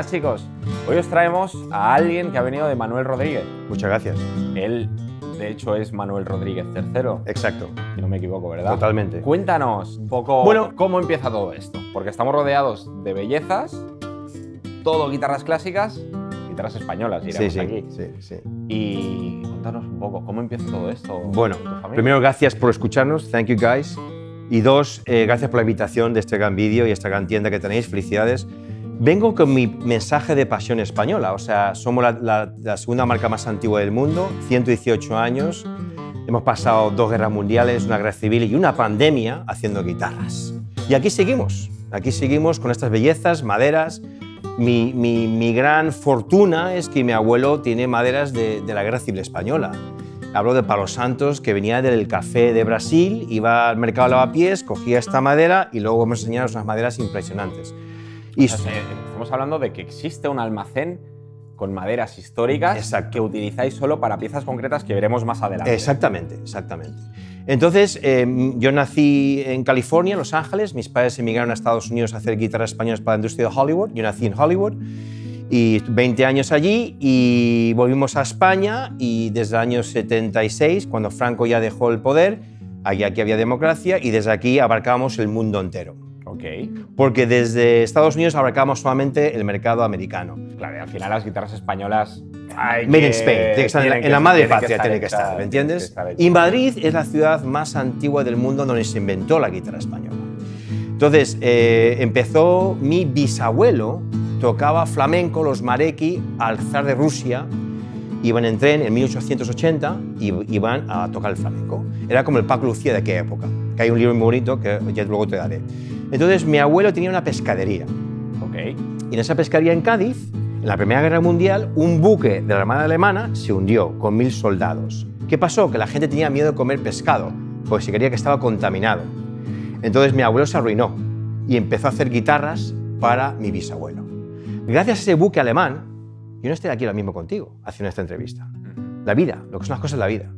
buenas chicos. Hoy os traemos a alguien que ha venido de Manuel Rodríguez. Muchas gracias. Él, de hecho, es Manuel Rodríguez III. Exacto. Si no me equivoco, ¿verdad? Totalmente. Cuéntanos un poco Bueno. cómo empieza todo esto. Porque estamos rodeados de bellezas, todo guitarras clásicas, guitarras españolas, Sí, diremos sí, aquí. sí, sí. Y cuéntanos un poco, ¿cómo empieza todo esto? Bueno, primero gracias por escucharnos, thank you guys. Y dos, eh, gracias por la invitación de este gran vídeo y esta gran tienda que tenéis, felicidades. Vengo con mi mensaje de pasión española, o sea, somos la, segunda marca más antigua del mundo, 118 años, hemos pasado dos guerras mundiales, una guerra civil y una pandemia haciendo guitarras. Y aquí seguimos, aquí seguimos con estas bellezas, maderas. Mi, gran fortuna es que mi abuelo tiene maderas de, la guerra civil española. Hablo de Palos Santos, que venía del café de Brasil, iba al mercado de lavapiés, cogía esta madera y luego vamos a enseñaros unas maderas impresionantes. Y O sea, se- estamos hablando de que existe un almacén con maderas históricas Exacto. que utilizáis solo para piezas concretas que veremos más adelante. Exactamente, exactamente. Entonces, eh, yo nací en California, Los Ángeles. Mis padres emigraron a Estados Unidos a hacer guitarras españolas para la industria de Hollywood. Yo nací en Hollywood y 20 años allí y volvimos a España y desde el año 76, cuando Franco ya dejó el poder, aquí, aquí había democracia y desde aquí abarcamos el mundo entero. Ok. Porque desde Estados Unidos abarcamos solamente el mercado americano. Claro, y al final las guitarras españolas. hay Made que- in Spain, tiene que estar en la, tienen en la que- madre patria, tiene que estar, ¿me que entiendes? estar. Y Madrid es la ciudad más antigua del mundo donde se inventó la guitarra española. Entonces, eh, empezó mi bisabuelo, tocaba flamenco, los marequi, al zar de Rusia, iban en tren en 1880 y iban a tocar el flamenco. Era como el Paco Lucía de aquella época, que hay un libro muy bonito que ya luego te daré. Entonces, mi abuelo tenía una pescadería. Ok. Y en esa pescadería en Cádiz, en la Primera Guerra Mundial, un buque de la Armada Alemana se hundió con mil soldados. ¿Qué pasó? Que la gente tenía miedo de comer pescado, porque se creía que estaba contaminado. Entonces mi abuelo se arruinó y empezó a hacer guitarras para mi bisabuelo. Gracias a ese buque alemán, yo no estoy aquí ahora mismo contigo haciendo esta entrevista. La vida, lo que son las cosas de la vida.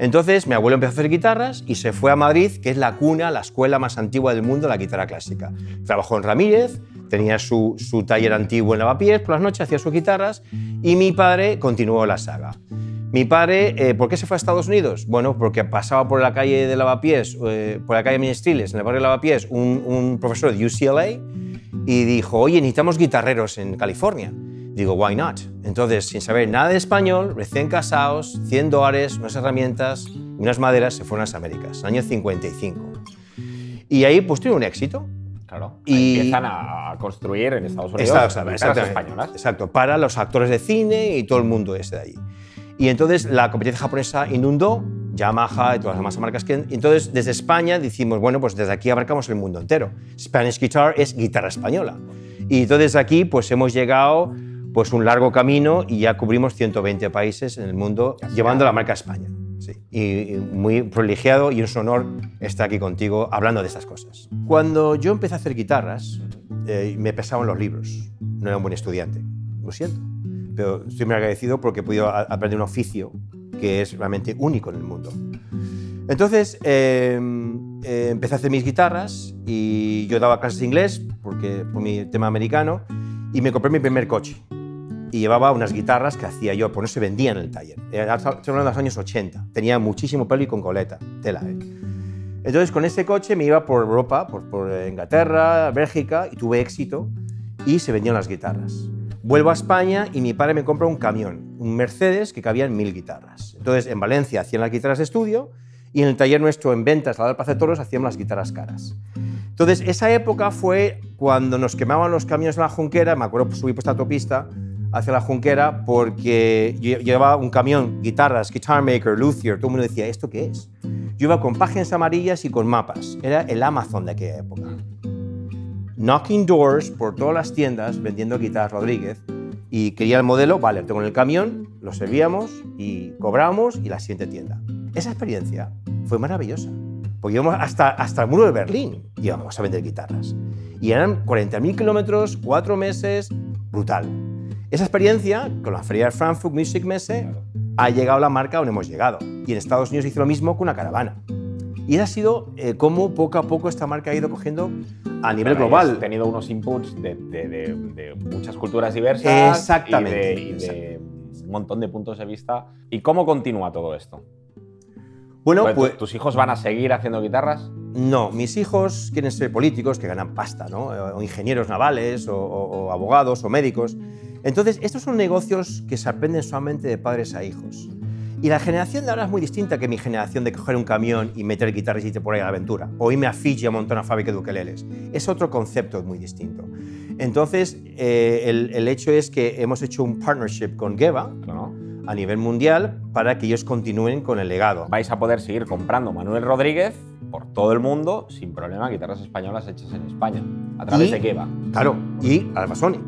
Entonces mi abuelo empezó a hacer guitarras y se fue a Madrid, que es la cuna, la escuela más antigua del mundo de la guitarra clásica. Trabajó en Ramírez, tenía su, taller antiguo en Lavapiés, por las noches hacía sus guitarras y mi padre continuó la saga. Mi padre, eh, ¿por qué se fue a Estados Unidos? Bueno, porque pasaba por la calle de Lavapiés, eh, por la calle Ministriles, en el barrio de Lavapiés, un, un profesor de UCLA y dijo, oye, necesitamos guitarreros en California. Digo, why not? Entonces, sin saber nada de español, recién casados, 100 dólares, unas herramientas y unas maderas, se fueron a las Américas, año 55. Y ahí pues tuve un éxito. Claro. Y- Empiezan a construir en Estados Unidos exactamente. españolas. Exacto, para los actores de cine y todo el mundo ese de allí. Y entonces la competencia japonesa inundó Yamaha y todas las demás marcas que... entonces desde España decimos, bueno, pues desde aquí abarcamos el mundo entero. Spanish Guitar es guitarra española. Y entonces aquí pues hemos llegado pues un largo camino y ya cubrimos 120 países en el mundo llevando la marca España. Sí. Y, y muy privilegiado y es un honor estar aquí contigo hablando de estas cosas. Cuando yo empecé a hacer guitarras, eh, me pesaban los libros. No era un buen estudiante. Lo siento. Pero estoy muy agradecido porque he podido a- aprender un oficio que es realmente único en el mundo. Entonces, eh, eh, empecé a hacer mis guitarras y yo daba clases de inglés porque, por mi tema americano y me compré mi primer coche. Y llevaba unas guitarras que hacía yo, pues no se vendían en el taller. Estoy hablando de los años 80. Tenía muchísimo pelo y con coleta, tela. ¿eh? Entonces, con ese coche me iba por Europa, por, por Inglaterra, Bélgica, y tuve éxito y se vendían las guitarras. Vuelvo a España y mi padre me compra un camión, un Mercedes que cabían mil guitarras. Entonces, en Valencia hacían las guitarras de estudio y en el taller nuestro en ventas, la de Toros, hacíamos las guitarras caras. Entonces, esa época fue cuando nos quemaban los camiones en la Junquera, me acuerdo subí por esta autopista hacia la Junquera porque llevaba un camión, guitarras, Guitar Maker, Luthier, todo el mundo decía, ¿esto qué es? Yo iba con páginas amarillas y con mapas, era el Amazon de aquella época. Knocking doors por todas las tiendas vendiendo guitarras Rodríguez y quería el modelo, vale, lo tengo en el camión, lo servíamos y cobramos y la siguiente tienda. Esa experiencia fue maravillosa. Porque íbamos hasta, hasta el muro de Berlín íbamos a vender guitarras. Y eran 40.000 kilómetros, cuatro meses, brutal. Esa experiencia, con la feria de Frankfurt Music Messe, ha llegado a la marca donde hemos llegado. Y en Estados Unidos hizo lo mismo con una caravana. Y ha sido eh, cómo poco a poco esta marca ha ido cogiendo a nivel Pero global. hayas tenido unos inputs de, de- de- de muchas culturas diversas. Exactamente, Y de, y de un montón de puntos de vista. ¿Y cómo continúa todo esto? Bueno, pues ¿Tus hijos van a seguir haciendo guitarras? No, mis hijos quieren ser políticos que ganan pasta, ¿no? O ingenieros navales, o, o- o abogados, o médicos. Entonces, estos son negocios que se aprenden solamente de padres a hijos. Y la generación de ahora es muy distinta que mi generación de coger un camión y meter guitarras y irte por ahí a la aventura. O irme a Fiji a montar una fábrica de ukeleles. Es otro concepto muy distinto. Entonces, eh, el, el hecho es que hemos hecho un partnership con Geva. A nivel mundial para que ellos continúen con el legado. Vais a poder seguir comprando Manuel Rodríguez por todo el mundo sin problema guitarras españolas hechas en España. ¿A través Y- de qué va? Claro, y Albasoni. Es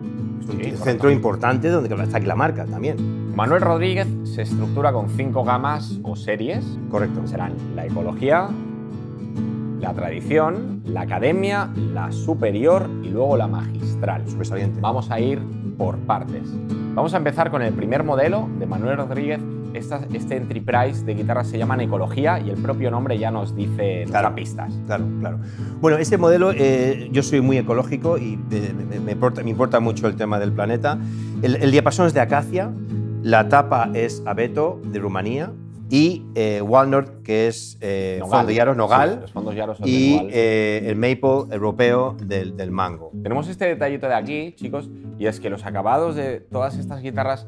un Sí, correcto. centro importante donde está aquí la marca también. Manuel Rodríguez se estructura con cinco gamas o series. Correcto. Serán la ecología, la tradición, la academia, la superior y luego la magistral. Sobresaliente. Vamos a ir por partes. Vamos a empezar con el primer modelo de Manuel Rodríguez. Esta- este entry price de guitarras se llaman ecología y el propio nombre ya nos dice, Claro. pistas. Claro, claro. Bueno, ese modelo, eh, yo soy muy ecológico y eh, me, me importa, me importa mucho el tema del planeta. El, el diapasón es de acacia, la tapa es abeto de Rumanía y eh, walnut, que es eh, Nogal. fondo yaros, Sí, nogal, los fondos son y nogal. eh, el maple europeo del, del mango. Tenemos este detallito de aquí, chicos, y es que los acabados de todas estas guitarras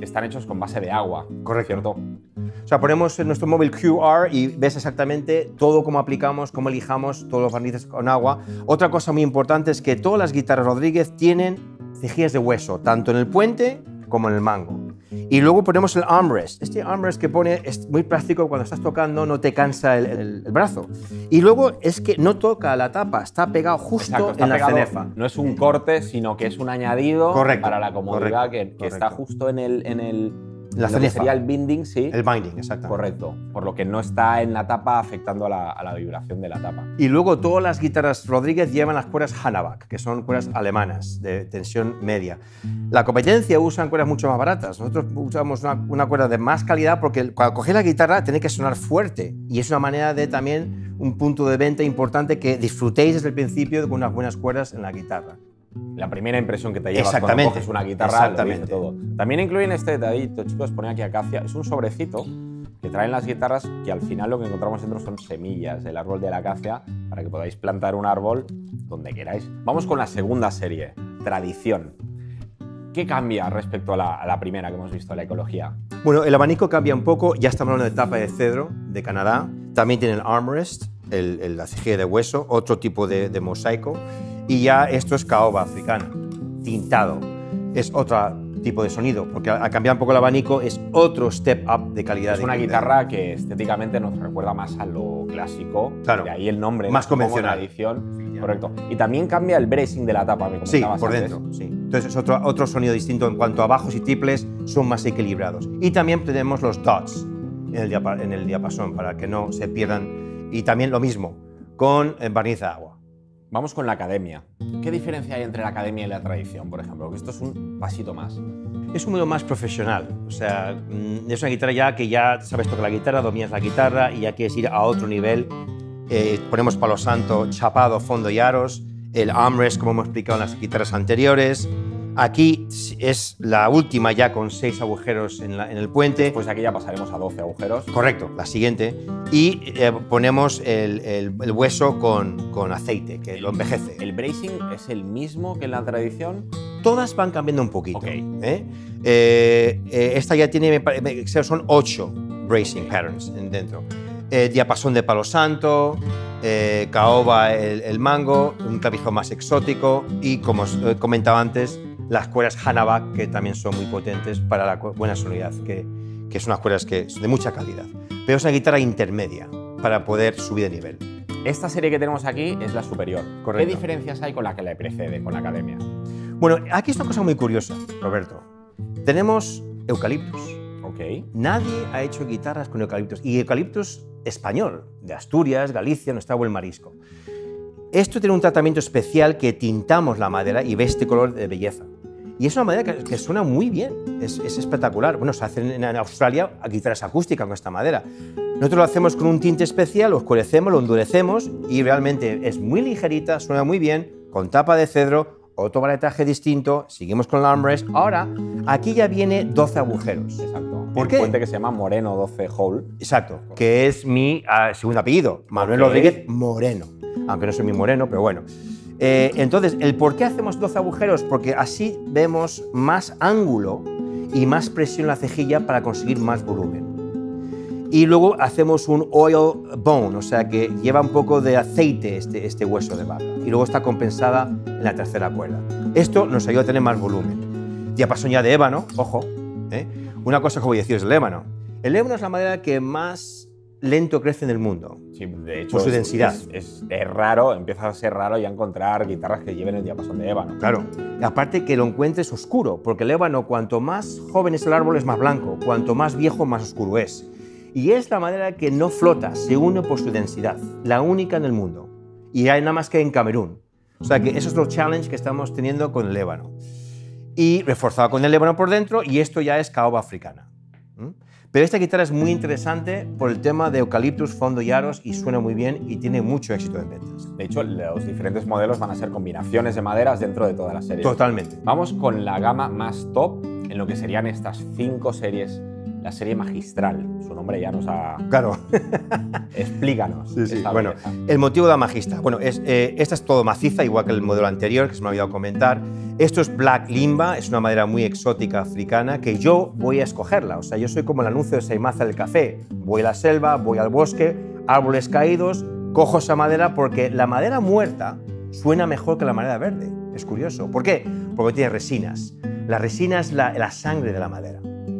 están hechos con base de agua. Correcto. ¿Cierto? O sea, ponemos en nuestro móvil QR y ves exactamente todo cómo aplicamos, cómo elijamos todos los barnices con agua. Otra cosa muy importante es que todas las guitarras Rodríguez tienen cejillas de hueso, tanto en el puente como en el mango. Y luego ponemos el armrest. Este armrest que pone es muy práctico cuando estás tocando, no te cansa el, el- el brazo. Y luego es que no toca la tapa, está pegado justo Exacto, está en la cenefa. No es un corte, sino que es un añadido Correcto, para la comodidad correcto, que, que correcto. está justo en el, en el La cenefa. sería el binding, sí. El binding, exactamente. Correcto. Por lo que no está en la tapa afectando a la, a la vibración de la tapa. Y luego todas las guitarras Rodríguez llevan las cuerdas Hanabak, que son cuerdas alemanas de tensión media. La competencia usan cuerdas mucho más baratas. Nosotros usamos una, una cuerda de más calidad porque cuando coges la guitarra tiene que sonar fuerte. Y es una manera de también un punto de venta importante que disfrutéis desde el principio con unas buenas cuerdas en la guitarra. La primera impresión que te llevas Exactamente, cuando coges una guitarra exactamente. todo. También incluyen este detallito, chicos, pone aquí acacia. Es un sobrecito que traen las guitarras que al final lo que encontramos dentro son semillas del árbol de la acacia para que podáis plantar un árbol donde queráis. Vamos con la segunda serie, tradición. ¿Qué cambia respecto a la, a la primera que hemos visto, la ecología? Bueno, el abanico cambia un poco. Ya estamos hablando de tapa de cedro de Canadá. También tiene el armrest, el, el- la cejilla de hueso, otro tipo de, de mosaico. Y ya esto es caoba africana, tintado. Es otro tipo de sonido, porque al cambiar un poco el abanico es otro step up de calidad. Es de- una guitarra que estéticamente nos recuerda más a lo clásico, Claro. de ahí el nombre. Más convencional. tradición. Correcto. Y también cambia el bracing de la tapa, me Sí, por antes. dentro. Sí. Entonces es otro, otro sonido distinto en cuanto a bajos y triples son más equilibrados. Y también tenemos los dots en el, diapa- en el diapasón para que no se pierdan. Y también lo mismo con eh, barniz de agua. Vamos con la academia. ¿Qué diferencia hay entre la academia y la tradición, por ejemplo? Que esto es un pasito más. Es un modelo más profesional, o sea, mm, es una guitarra ya que ya sabes tocar la guitarra, dominas la guitarra y ya quieres ir a otro nivel. Eh, ponemos palo santo, chapado, fondo y aros, el armrest como hemos explicado en las guitarras anteriores. Aquí es la última ya con seis agujeros en, la- en el puente. Pues aquí ya pasaremos a 12 agujeros. Correcto, la siguiente. Y eh, ponemos el, el- el hueso con, con aceite, que lo envejece. ¿El bracing es el mismo que en la tradición? Todas van cambiando un poquito. ¿eh? Eh, esta ya tiene, son ocho bracing patterns en dentro. Diapasón de palo santo, caoba el, el mango, un clavijón más exótico y, como os he comentado antes, las cuerdas Hanabak, que también son muy potentes para la buena sonoridad, que, que son unas cuerdas que son de mucha calidad. Pero es una guitarra intermedia para poder subir de nivel. Esta serie que tenemos aquí es la superior. Correcto. ¿Qué diferencias hay con la que le precede, con la academia? Bueno, aquí es una cosa muy curiosa, Roberto. Tenemos eucaliptus. Ok. Nadie ha hecho guitarras con eucaliptus. Y eucaliptus español, de Asturias, Galicia, no está buen marisco. Esto tiene un tratamiento especial que tintamos la madera y ve este color de belleza. Y es una madera que, que suena muy bien, es, es espectacular. Bueno, se hacen en, en Australia guitarras acústicas con esta madera. Nosotros lo hacemos con un tinte especial, lo oscurecemos, lo endurecemos y realmente es muy ligerita, suena muy bien, con tapa de cedro, otro baretaje distinto, seguimos con la armrest. Ahora, aquí ya viene 12 agujeros. Exacto. ¿Por Un qué? puente que se llama Moreno 12 Hole. Exacto, que es mi ah, segundo apellido, Manuel. Rodríguez Moreno, aunque no soy mi moreno, pero bueno. Eh, entonces, ¿el por qué hacemos 12 agujeros? Porque así vemos más ángulo y más presión en la cejilla para conseguir más volumen. Y luego hacemos un oil bone, o sea que lleva un poco de aceite este, este hueso de vaca. Y luego está compensada en la tercera cuerda. Esto nos ayuda a tener más volumen. Diapasón ya de ébano, ojo. ¿eh? Una cosa que voy a decir es el ébano. El ébano es la madera que más lento crece en el mundo. Sí, de hecho, Por su es- densidad. Es, es- es raro, empieza a ser raro ya encontrar guitarras que lleven el diapasón de ébano. Claro. Aparte que lo encuentres oscuro, porque el ébano, cuanto más joven es el árbol, es más blanco, cuanto más viejo, más oscuro es. Y es la madera que no flota, se une por su densidad, la única en el mundo. Y hay nada más que en Camerún. O sea que eso es lo challenge que estamos teniendo con el ébano. Y reforzado con el ébano por dentro, y esto ya es caoba africana. ¿Mm? Pero esta guitarra es muy interesante por el tema de eucaliptus, fondo y aros, y suena muy bien y tiene mucho éxito en ventas. De hecho, los diferentes modelos van a ser combinaciones de maderas dentro de toda la serie. Totalmente. Vamos con la gama más top en lo que serían estas cinco series. La serie magistral. Su nombre ya nos ha. Claro. Explícanos. Sí, sí. Bueno, el motivo de la magista. Bueno, es, eh, esta es todo maciza, igual que el modelo anterior, que se me ha olvidado comentar. Esto es Black Limba, es una madera muy exótica africana que yo voy a escogerla. O sea, yo soy como el anuncio de Seimaza del café. Voy a la selva, voy al bosque, árboles caídos, cojo esa madera porque la madera muerta suena mejor que la madera verde. Es curioso. ¿Por qué? Porque tiene resinas. La resina es la, la sangre de la madera.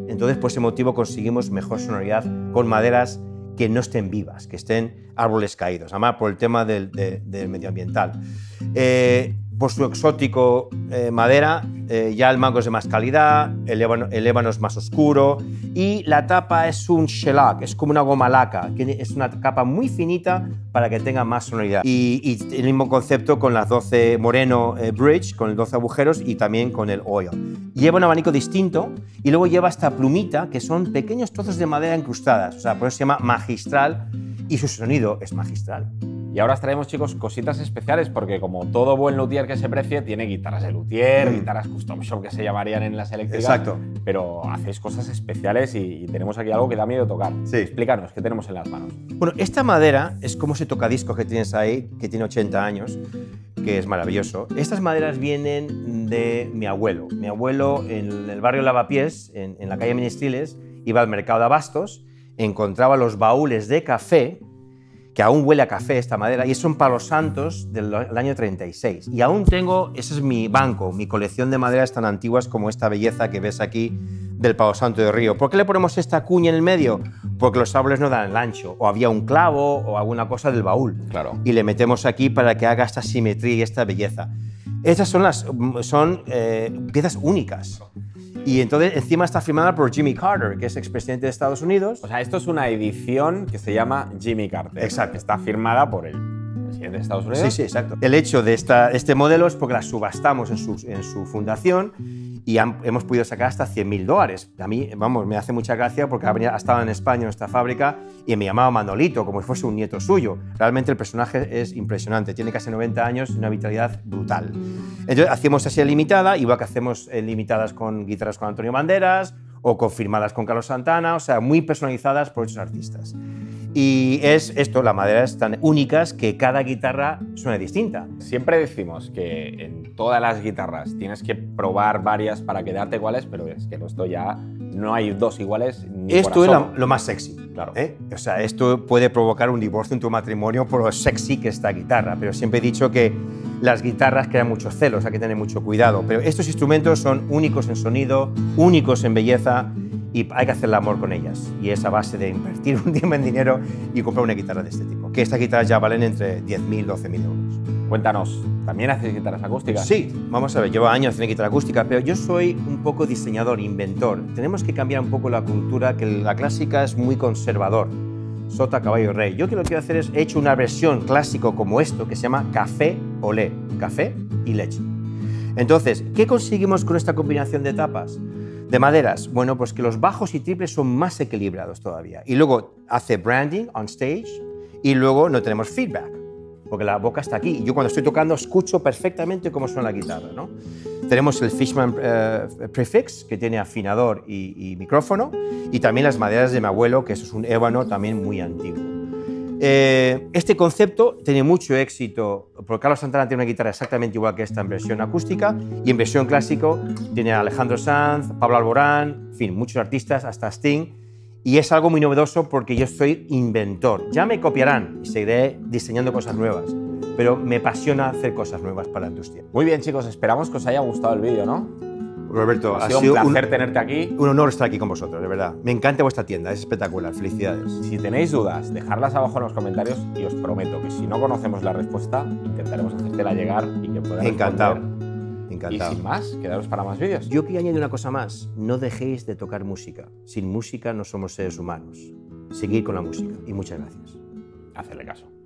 Entonces, por ese motivo conseguimos mejor sonoridad con maderas que no estén vivas, que estén árboles caídos, además por el tema del, de- del medioambiental. Eh, por su exótico eh, madera, eh, ya el mango es de más calidad, el ébano, el ébano es más oscuro y la tapa es un shellac, es como una goma laca, que es una capa muy finita para que tenga más sonoridad. Y, el mismo concepto con las 12 Moreno eh, Bridge, con el 12 agujeros y también con el Oil. Lleva un abanico distinto y luego lleva esta plumita, que son pequeños trozos de madera incrustadas, o sea, por eso se llama magistral y su sonido es magistral. Y ahora os traemos, chicos, cositas especiales porque como todo buen luthier que se precie, tiene guitarras de luthier, Mm. guitarras custom shop que se llamarían en las eléctricas. Exacto. Pero hacéis cosas especiales y, y tenemos aquí algo que da miedo tocar. Sí. Explícanos, ¿qué tenemos en las manos? Bueno, esta madera es como ese tocadiscos que tienes ahí, que tiene 80 años, que es maravilloso. Estas maderas vienen de mi abuelo. Mi abuelo en el barrio Lavapiés, en, en la calle Ministriles, iba al mercado de abastos, encontraba los baúles de café, que aún huele a café esta madera, y son palos santos del del año 36. Y aún tengo, ese es mi banco, mi colección de maderas tan antiguas como esta belleza que ves aquí del palo santo de río. ¿Por qué le ponemos esta cuña en el medio? Porque los árboles no dan el ancho, o había un clavo o alguna cosa del baúl. Claro. Y le metemos aquí para que haga esta simetría y esta belleza. Estas son, las, son eh, piezas únicas. Y entonces encima está firmada por Jimmy Carter, que es expresidente de Estados Unidos. O sea, esto es una edición que se llama Jimmy Carter. Exacto. Está firmada por el presidente de Estados Unidos. Sí, sí, exacto. El hecho de esta, este modelo es porque la subastamos en su, en su fundación y hemos podido sacar hasta 100.000 dólares. A mí, vamos, me hace mucha gracia porque ha estado en España en esta fábrica y me llamaba Manolito, como si fuese un nieto suyo. Realmente el personaje es impresionante, tiene casi 90 años y una vitalidad brutal. Entonces hacemos así limitada, igual que hacemos eh, limitadas con guitarras con Antonio Banderas o confirmadas con Carlos Santana, o sea, muy personalizadas por esos artistas. Y es esto, las maderas tan únicas que cada guitarra suena distinta. Siempre decimos que en todas las guitarras tienes que probar varias para quedarte cuáles, pero es que esto ya no hay dos iguales. Ni Esto es la- lo más sexy. Claro. ¿eh? O sea, esto puede provocar un divorcio en tu matrimonio por lo sexy que es esta guitarra, pero siempre he dicho que las guitarras crean muchos celos, hay que tener mucho cuidado. Pero estos instrumentos son únicos en sonido, únicos en belleza y hay que hacer el amor con ellas. Y es a base de invertir un tiempo en dinero y comprar una guitarra de este tipo. Que estas guitarras ya valen entre 10.000 y 12.000 euros. Cuéntanos, ¿también haces guitarras acústicas? Sí, vamos a ver, llevo años haciendo guitarra acústica, pero yo soy un poco diseñador, inventor. Tenemos que cambiar un poco la cultura, que la clásica es muy conservador. Sota, caballo, rey. Yo que lo que quiero hacer es, he hecho una versión clásico como esto, que se llama café olé, café y leche. Entonces, ¿qué conseguimos con esta combinación de tapas? De maderas, bueno, pues que los bajos y triples son más equilibrados todavía. Y luego hace branding on stage y luego no tenemos feedback, porque la boca está aquí. Yo cuando estoy tocando escucho perfectamente cómo suena la guitarra. ¿no? Tenemos el Fishman eh, Prefix, que tiene afinador y, y, micrófono, y también las maderas de mi abuelo, que eso es un ébano también muy antiguo. Eh, este concepto tiene mucho éxito, porque Carlos Santana tiene una guitarra exactamente igual que esta en versión acústica, y en versión clásico tiene a Alejandro Sanz, Pablo Alborán, en fin, muchos artistas, hasta Sting, y es algo muy novedoso porque yo soy inventor. Ya me copiarán y seguiré diseñando cosas nuevas, pero me apasiona hacer cosas nuevas para la industria. Muy bien, chicos, esperamos que os haya gustado el vídeo, ¿no? Roberto, ha, sido, un placer tenerte aquí. Un honor estar aquí con vosotros, de verdad. Me encanta vuestra tienda, es espectacular. Felicidades. Si tenéis dudas, dejadlas abajo en los comentarios y os prometo que si no conocemos la respuesta, intentaremos hacértela llegar y que puedas Encantado. Responder. Encantado. Y sin más, quedaros para más vídeos. Yo quería añadir una cosa más. No dejéis de tocar música. Sin música no somos seres humanos. Seguid con la música. Y muchas gracias. Hacerle caso.